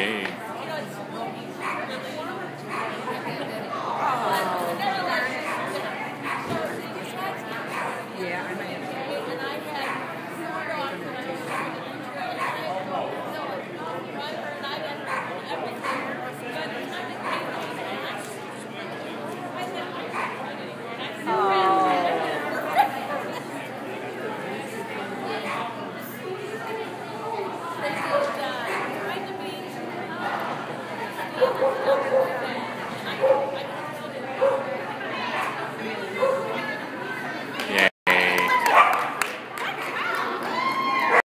game.